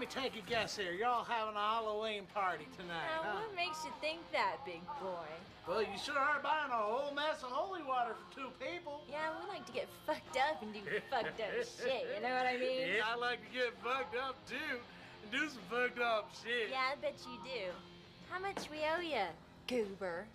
Let me take a guess here. Y'all having a Halloween party tonight, Now, huh? what makes you think that, big boy? Well, you sure are buying a whole mess of holy water for two people. Yeah, we like to get fucked up and do fucked up shit, you know what I mean? Yeah, I like to get fucked up too and do some fucked up shit. Yeah, I bet you do. How much we owe you, goober?